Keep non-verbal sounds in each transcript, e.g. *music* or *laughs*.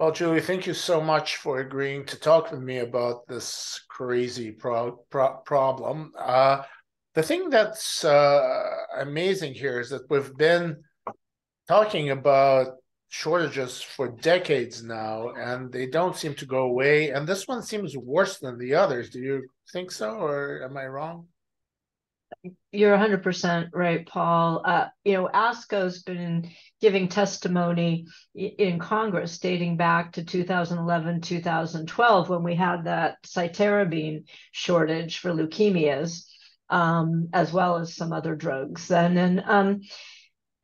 Well, Julie, thank you so much for agreeing to talk with me about this crazy pro- pro- problem. Uh, the thing that's uh, amazing here is that we've been talking about shortages for decades now, and they don't seem to go away. And this one seems worse than the others. Do you think so, or am I wrong? You're 100% right, Paul. Uh, you know, ASCO's been giving testimony in Congress dating back to 2011, 2012, when we had that cytarabine shortage for leukemias, um, as well as some other drugs. And then, um,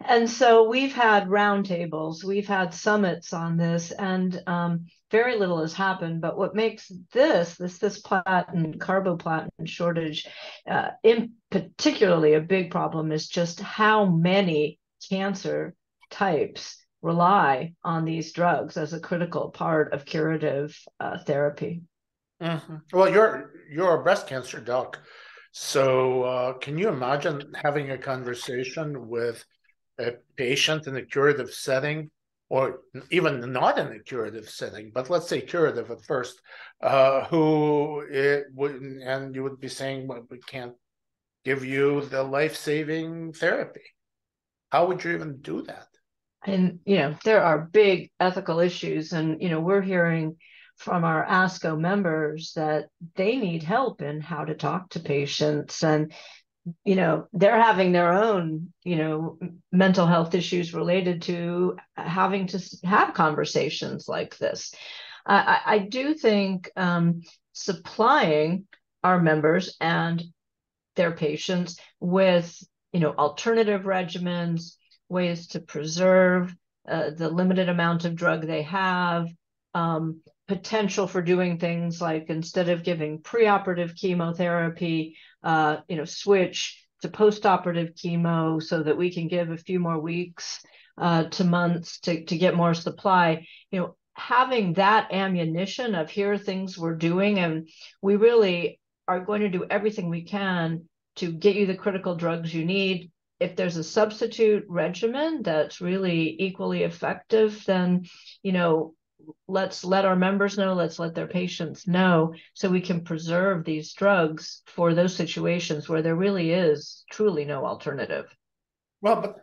and so we've had roundtables, we've had summits on this, and um, very little has happened. But what makes this, this cisplatin carboplatin shortage, uh, in particularly a big problem is just how many cancer types rely on these drugs as a critical part of curative uh, therapy. Mm-hmm. Well, you're you're a breast cancer doc, so uh, can you imagine having a conversation with a patient in a curative setting, or even not in a curative setting, but let's say curative at first, uh, who it would, and you would be saying, well, we can't give you the life saving therapy. How would you even do that? And, you know, there are big ethical issues. And, you know, we're hearing from our ASCO members that they need help in how to talk to patients. And you know they're having their own you know mental health issues related to having to have conversations like this. I, I do think um, supplying our members and their patients with you know alternative regimens ways to preserve uh, the limited amount of drug they have um, potential for doing things like instead of giving preoperative chemotherapy, uh, you know, switch to postoperative chemo so that we can give a few more weeks uh, to months to, to get more supply. You know, having that ammunition of here are things we're doing, and we really are going to do everything we can to get you the critical drugs you need. If there's a substitute regimen that's really equally effective, then you know let's let our members know, let's let their patients know so we can preserve these drugs for those situations where there really is truly no alternative. Well, but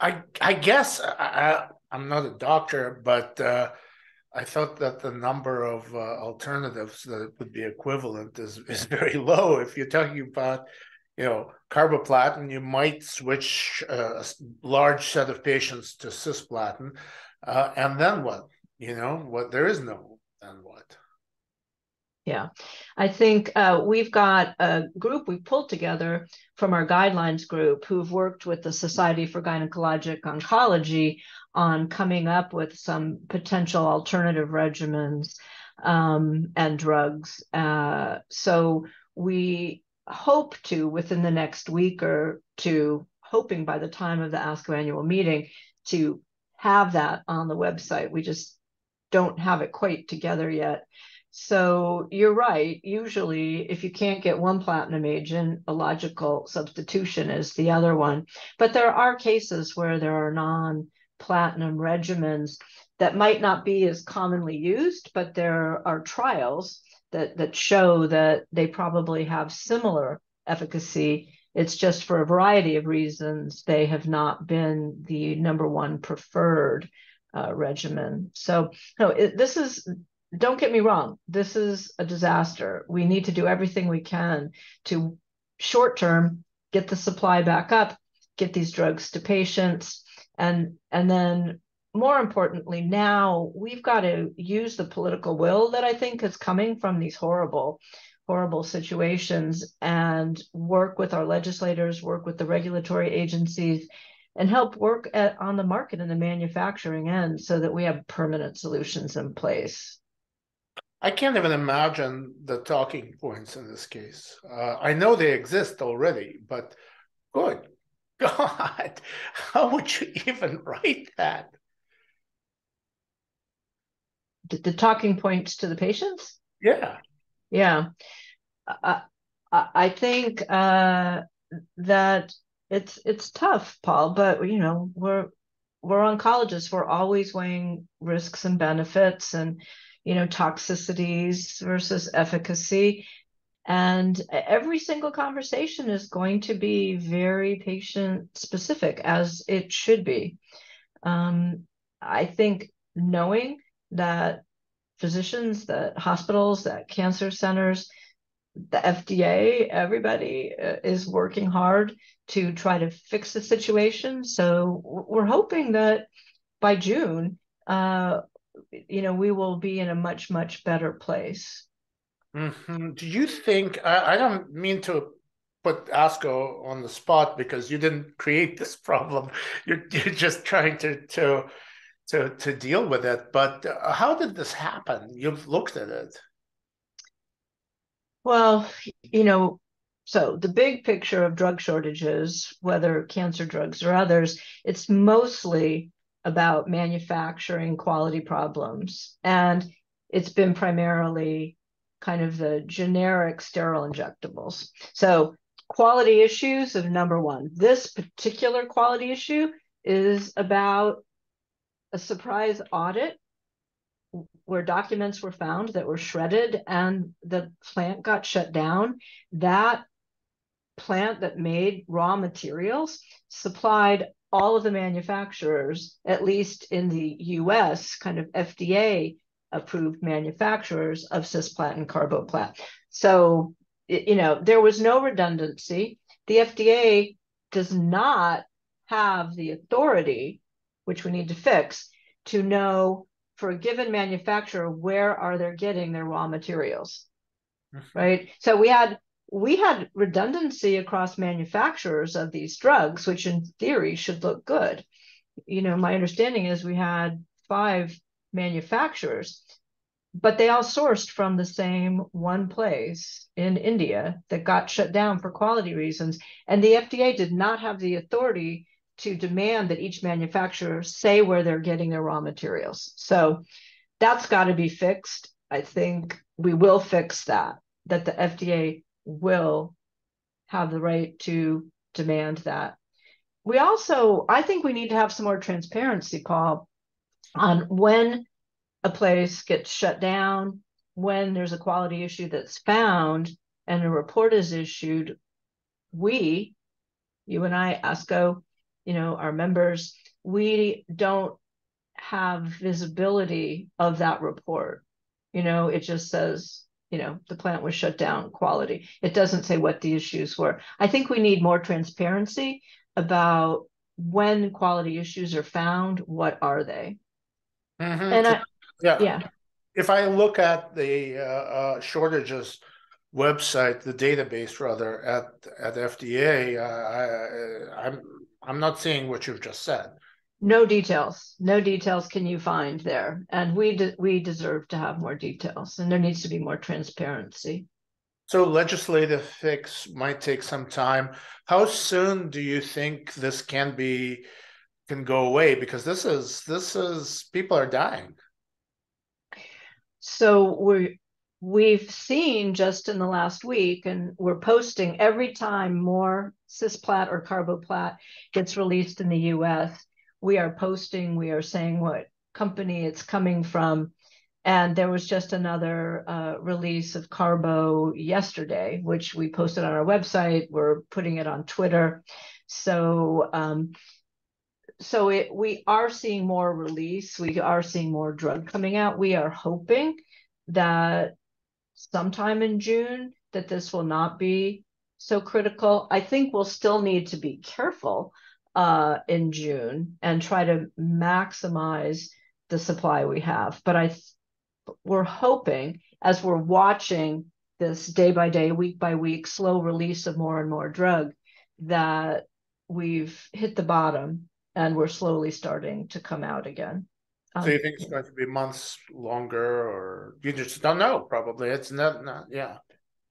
I I guess I, I am not a doctor, but uh, I thought that the number of uh, alternatives that would be equivalent is is very *laughs* low. If you're talking about you know carboplatin, you might switch uh, a large set of patients to cisplatin, uh, and then what? You know what there is no then what. Yeah. I think uh, we've got a group we pulled together from our guidelines group who've worked with the society for gynecologic oncology on coming up with some potential alternative regimens um, and drugs. Uh, so we hope to within the next week or two hoping by the time of the ASCO annual meeting to have that on the website. We just don't have it quite together yet. So you're right. Usually, if you can't get one platinum agent, a logical substitution is the other one. But there are cases where there are non platinum regimens that might not be as commonly used, but there are trials that, that show that they probably have similar efficacy. It's just for a variety of reasons, they have not been the number one preferred uh, regimen. So, no, it, this is, don't get me wrong, this is a disaster. We need to do everything we can to short term get the supply back up, get these drugs to patients, and and then more importantly, now we've got to use the political will that I think is coming from these horrible, horrible situations and work with our legislators, work with the regulatory agencies, and help work at, on the market and the manufacturing end so that we have permanent solutions in place. I can't even imagine the talking points in this case. Uh, I know they exist already, but good *laughs* God, how would you even write that? The, the talking points to the patients? Yeah. Yeah. Uh, I think uh, that it's it's tough, Paul, but you know, we're we're oncologists. We're always weighing risks and benefits and, you know, toxicities versus efficacy. And every single conversation is going to be very patient specific, as it should be. Um, I think knowing that physicians, that hospitals, that cancer centers, the FDA, everybody uh, is working hard to try to fix the situation. So we're hoping that by June, uh, you know, we will be in a much, much better place. Mm-hmm. Do you think, I, I don't mean to put ASCO on the spot because you didn't create this *laughs* problem. You're, you're just trying to, to, to, to deal with it. But uh, how did this happen? You've looked at it. Well, you know, so the big picture of drug shortages, whether cancer drugs or others, it's mostly about manufacturing quality problems. And it's been primarily kind of the generic sterile injectables. So quality issues of number one. This particular quality issue is about a surprise audit where documents were found that were shredded and the plant got shut down. That plant that made raw materials supplied all of the manufacturers, at least in the US, kind of FDA approved manufacturers of cisplat and carboplat. So, you know, there was no redundancy. The FDA does not have the authority, which we need to fix, to know for a given manufacturer where are they getting their raw materials. Mm-hmm. Right. So we had we had redundancy across manufacturers of these drugs, which in theory should look good. You know, my understanding is we had five manufacturers, but they all sourced from the same one place in India that got shut down for quality reasons. And the FDA did not have the authority to demand that each manufacturer say where they're getting their raw materials. So that's got to be fixed. I think we will fix that, that the FDA will have the right to demand that. We also, I think we need to have some more transparency, Paul, on when a place gets shut down, when there's a quality issue that's found and a report is issued. We, you and I, ASCO, you know, our members, we don't have visibility of that report. You know, it just says, you know, the plant was shut down, quality. It doesn't say what the issues were. I think we need more transparency about when quality issues are found, what are they? Mm-hmm. And I, yeah, yeah. If I look at the uh, uh, shortages website, the database rather at at FDA, uh, I, I'm I'm not seeing what you've just said. No details. No details can you find there, and we de- we deserve to have more details, and there needs to be more transparency. So legislative fix might take some time. How soon do you think this can be can go away? Because this is this is people are dying. So we we've seen just in the last week, and we're posting every time more cisplat or carboplat gets released in the US, we are posting, we are saying what company it's coming from. And there was just another uh, release of Carbo yesterday, which we posted on our website. We're putting it on Twitter. So, um, so it, we are seeing more release. We are seeing more drug coming out. We are hoping that sometime in June that this will not be so critical. I think we'll still need to be careful uh, in June and try to maximize the supply we have. But I, we're hoping as we're watching this day by day, week by week, slow release of more and more drug, that we've hit the bottom and we're slowly starting to come out again. Um, so you think it's going to be months longer, or you just don't know? Probably it's not. not yeah.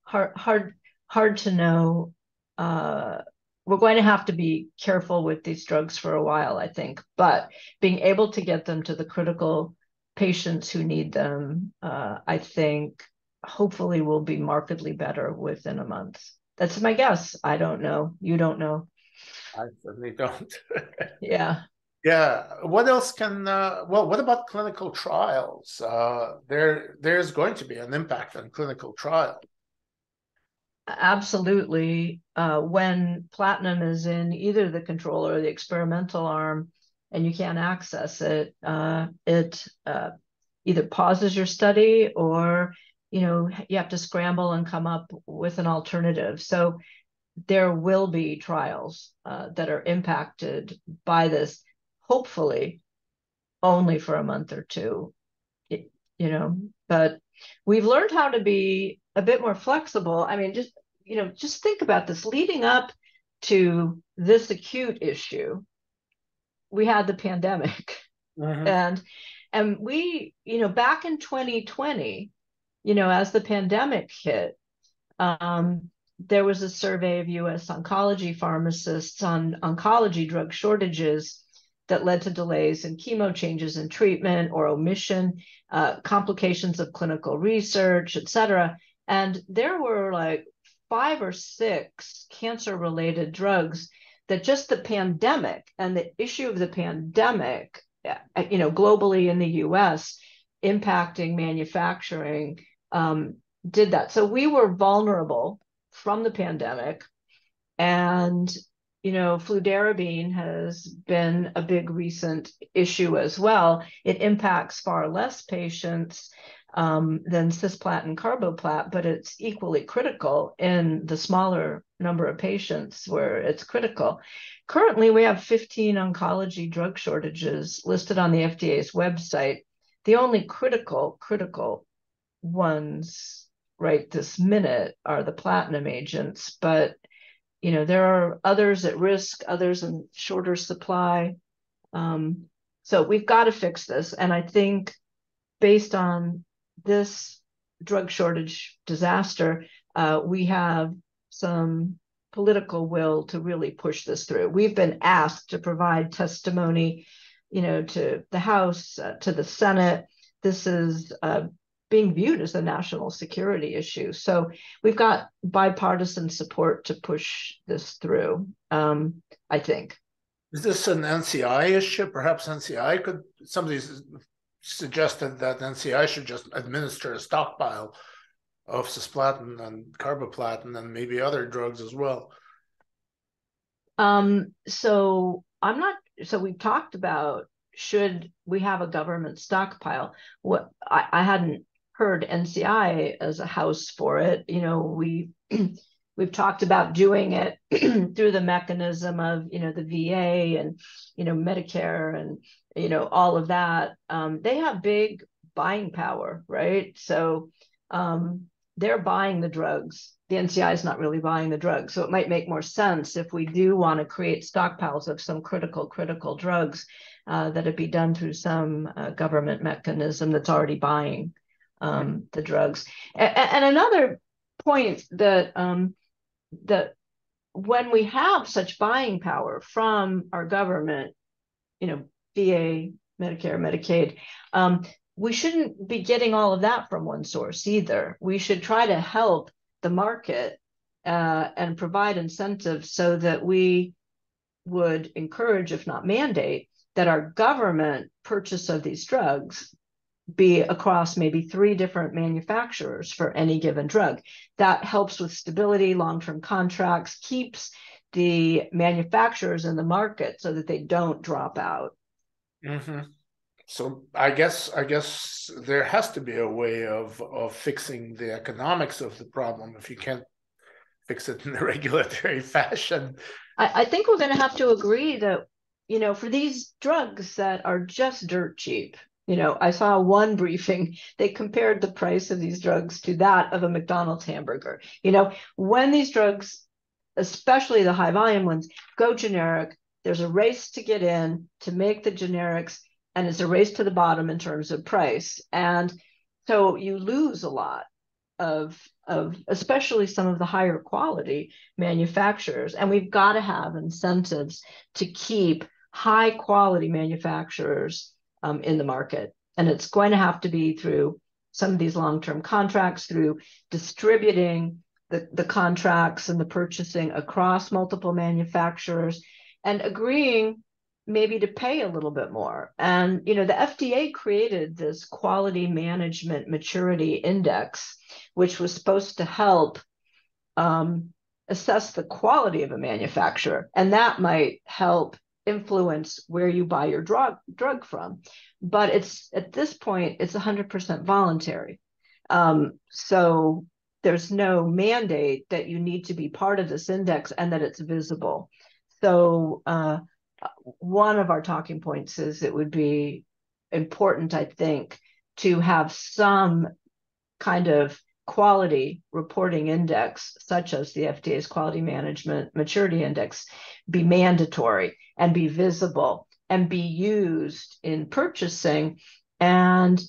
Hard, hard, hard to know. Uh, we're going to have to be careful with these drugs for a while, I think. But being able to get them to the critical patients who need them, uh, I think, hopefully, will be markedly better within a month. That's my guess. I don't know. You don't know. I certainly don't. *laughs* yeah. Yeah. What else can? Uh, well, what about clinical trials? Uh, there, there's going to be an impact on clinical trial. Absolutely. Uh, when platinum is in either the control or the experimental arm, and you can't access it, uh, it uh, either pauses your study or you know you have to scramble and come up with an alternative. So there will be trials uh, that are impacted by this hopefully only for a month or two, you know, but we've learned how to be a bit more flexible. I mean, just, you know, just think about this leading up to this acute issue. We had the pandemic mm-hmm. and and we, you know, back in 2020, you know, as the pandemic hit, um, there was a survey of US oncology pharmacists on oncology drug shortages that led to delays in chemo changes in treatment or omission, uh, complications of clinical research, et cetera. And there were like five or six cancer related drugs that just the pandemic and the issue of the pandemic, uh, you know, globally in the US, impacting manufacturing, um, did that. So we were vulnerable from the pandemic. And you know, fludarabine has been a big recent issue as well. It impacts far less patients um, than cisplatin and carboplat, but it's equally critical in the smaller number of patients where it's critical. Currently, we have 15 oncology drug shortages listed on the FDA's website. The only critical, critical ones right this minute are the platinum agents, but you know there are others at risk others in shorter supply. Um, so we've got to fix this. And i think based on this drug shortage disaster uh, we have some political will to really push this through. We've been asked to provide testimony you know to the house uh, to the senate. This is uh, being viewed as a national security issue. So we've got bipartisan support to push this through, um, I think. Is this an NCI issue? Perhaps NCI could, somebody suggested that NCI should just administer a stockpile of cisplatin and carboplatin and maybe other drugs as well. Um, so I'm not, so we've talked about should we have a government stockpile? What I, I hadn't heard NCI as a house for it. You know, we *clears throat* we've talked about doing it *clears throat* through the mechanism of you know the VA and you know Medicare and you know all of that. Um, they have big buying power, right? So um, they're buying the drugs. The NCI is not really buying the drugs, so it might make more sense if we do want to create stockpiles of some critical critical drugs uh, that it be done through some uh, government mechanism that's already buying um, the drugs. And, and, another point that um, that when we have such buying power from our government, you know, VA, Medicare, Medicaid, um, we shouldn't be getting all of that from one source either. We should try to help the market uh, and provide incentives so that we would encourage, if not mandate, that our government purchase of these drugs be across maybe three different manufacturers for any given drug. That helps with stability, long term contracts, keeps the manufacturers in the market so that they don't drop out. Mm-hmm. So I guess I guess there has to be a way of of fixing the economics of the problem if you can't fix it in a *laughs* regulatory fashion. I, I think we're going to have to agree that you know for these drugs that are just dirt cheap you know, I saw one briefing, *laughs* they compared the price of these drugs to that of a McDonald's hamburger. You know, when these drugs, especially the high volume ones, go generic, there's a race to get in to make the generics, and it's a race to the bottom in terms of price. And so you lose a lot of of especially some of the higher quality manufacturers and we've got to have incentives to keep high quality manufacturers um, in the market. And it's going to have to be through some of these long-term contracts, through distributing the, the contracts and the purchasing across multiple manufacturers and agreeing maybe to pay a little bit more. And you know, the FDA created this quality management maturity index, which was supposed to help um, assess the quality of a manufacturer, and that might help influence where you buy your drug drug from. But it's at this point, it's 100% voluntary. Um, so there's no mandate that you need to be part of this index and that it's visible. So uh, one of our talking points is it would be important, I think, to have some kind of quality reporting index, such as the FDA's Quality Management Maturity Index, be mandatory and be visible and be used in purchasing and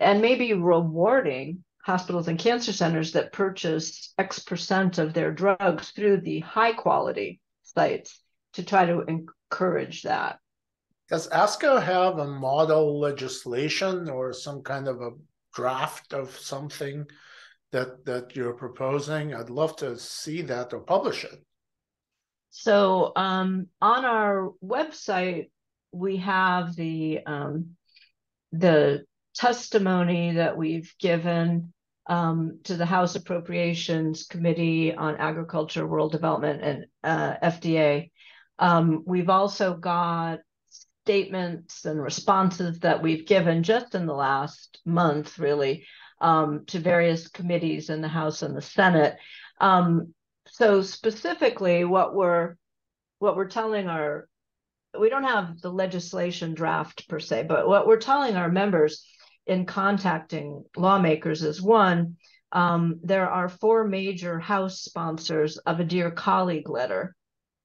and maybe rewarding hospitals and cancer centers that purchase X percent of their drugs through the high quality sites to try to encourage that. Does ASCO have a model legislation or some kind of a draft of something that that you're proposing? I'd love to see that or publish it. So um, on our website, we have the um, the testimony that we've given um, to the House Appropriations Committee on Agriculture, Rural Development, and uh, FDA. Um, we've also got statements and responses that we've given just in the last month, really, um, to various committees in the House and the Senate. Um, so specifically, what we're what we're telling our we don't have the legislation draft per se, but what we're telling our members in contacting lawmakers is one, um, there are four major House sponsors of a Dear Colleague letter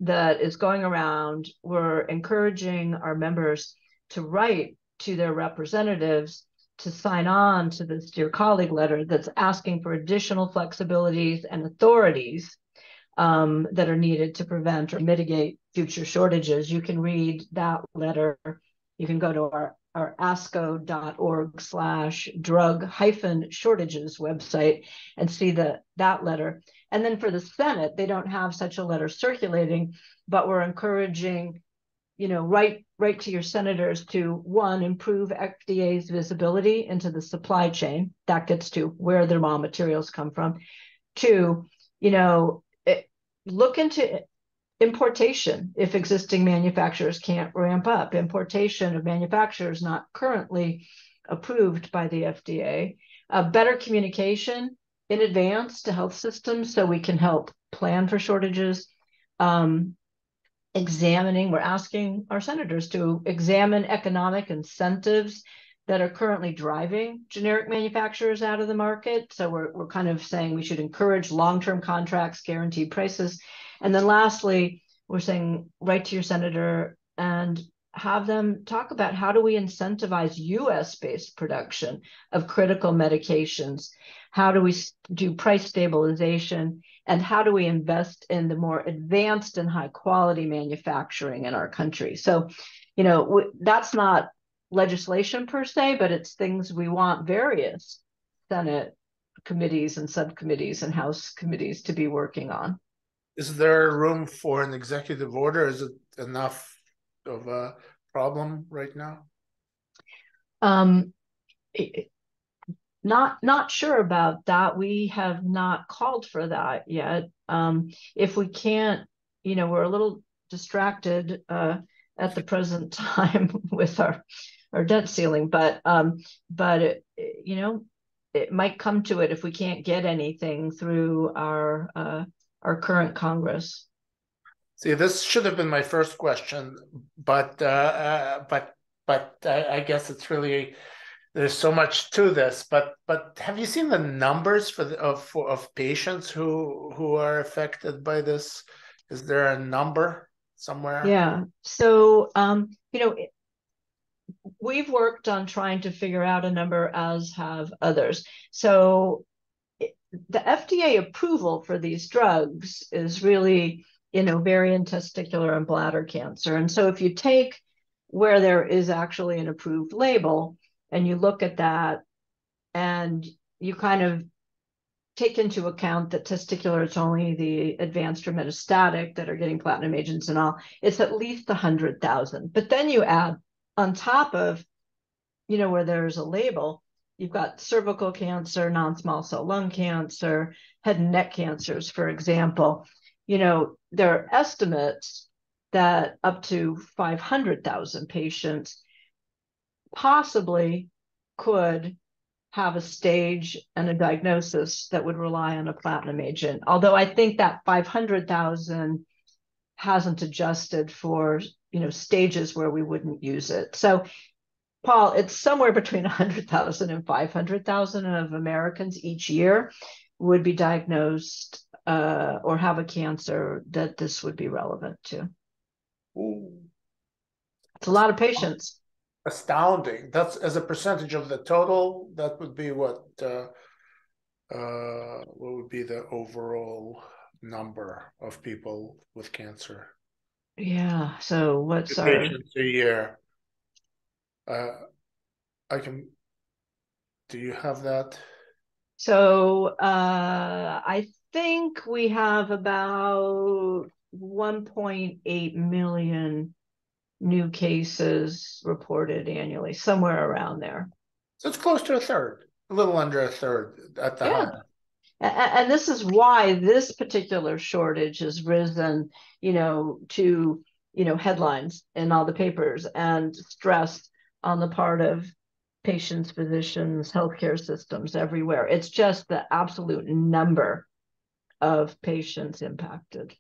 that is going around. We're encouraging our members to write to their representatives to sign on to this Dear Colleague letter that's asking for additional flexibilities and authorities um, that are needed to prevent or mitigate future shortages. You can read that letter. You can go to our, our asco.org slash drug hyphen shortages website and see the, that letter. And then for the Senate, they don't have such a letter circulating, but we're encouraging, you know, write write to your senators to one, improve FDA's visibility into the supply chain. That gets to where their raw materials come from. Two, you know, it, look into importation if existing manufacturers can't ramp up. Importation of manufacturers not currently approved by the FDA. Better communication in advance to health systems so we can help plan for shortages. Um, examining, we're asking our senators to examine economic incentives that are currently driving generic manufacturers out of the market. So we're, we're kind of saying we should encourage long-term contracts, guaranteed prices. And then lastly, we're saying write to your senator and have them talk about how do we incentivize US based production of critical medications? How do we do price stabilization? And how do we invest in the more advanced and high quality manufacturing in our country? So, you know, that's not legislation per se, but it's things we want various Senate committees and subcommittees and House committees to be working on. Is there room for an executive order? Is it enough of a problem right now? Um, not not sure about that. We have not called for that yet. Um, if we can't, you know, we're a little distracted uh, at the present *laughs* time with our our debt ceiling, but um, but it, you know, it might come to it if we can't get anything through our uh, our current Congress. See, this should have been my first question, but uh, uh, but but I, I, guess it's really there's so much to this. But but have you seen the numbers for the, of for, of patients who who are affected by this? Is there a number somewhere? Yeah. So um, you know. We've worked on trying to figure out a number, as have others. So, the FDA approval for these drugs is really in ovarian, testicular, and bladder cancer. And so if you take where there is actually an approved label and you look at that and you kind of take into account that testicular it's only the advanced or metastatic that are getting platinum agents and all it's at least 100000 but then you add on top of you know where there's a label you've got cervical cancer non-small cell lung cancer head and neck cancers for example. You know there are estimates that up to 500000 patients possibly could have a stage and a diagnosis that would rely on a platinum agent. Although I think that 500,000 hasn't adjusted for, you know, stages where we wouldn't use it. So Paul, it's somewhere between *laughs* 100,000 and 500,000 of Americans each year would be diagnosed uh, or have a cancer that this would be relevant to. Ooh. It's a lot of patients astounding. That's as a percentage of the total. That would be what uh, uh, what would be the overall number of people with cancer? Yeah. So what's our patients a year? Uh, I can. Do you have that? So uh, I think we have about 1.8 million new cases reported annually, somewhere around there. So it's close to a third, a little under a third at the yeah. high. And this is why this particular shortage has risen, you know, to you know headlines in all the papers and stress on the part of patients, physicians, healthcare systems everywhere. It's just the absolute number of patients impacted.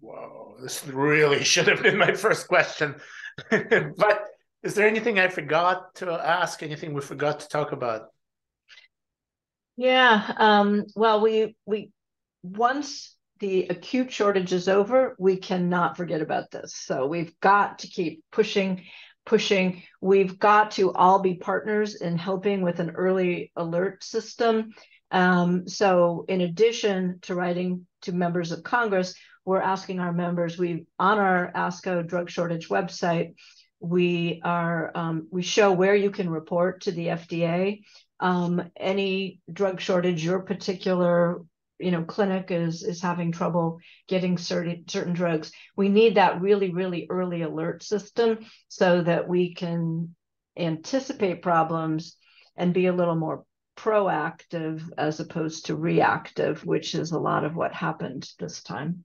Whoa, this really *laughs* should have been my first question. *laughs* but is there anything I forgot to ask? Anything we forgot to talk about? Yeah. Um, well, we we once the acute shortage is over, we cannot forget about this. So we've got to keep pushing, pushing. We've got to all be partners in helping with an early alert system. Um, so in addition to writing to members of Congress, we're asking our members, we on our ASCO drug shortage website, we are um, we show where you can report to the FDA um, any drug shortage your particular you know clinic is is having trouble getting certain certain drugs. We need that really really early alert system so that we can anticipate problems and be a little more proactive as opposed to reactive which is a lot of what happened this time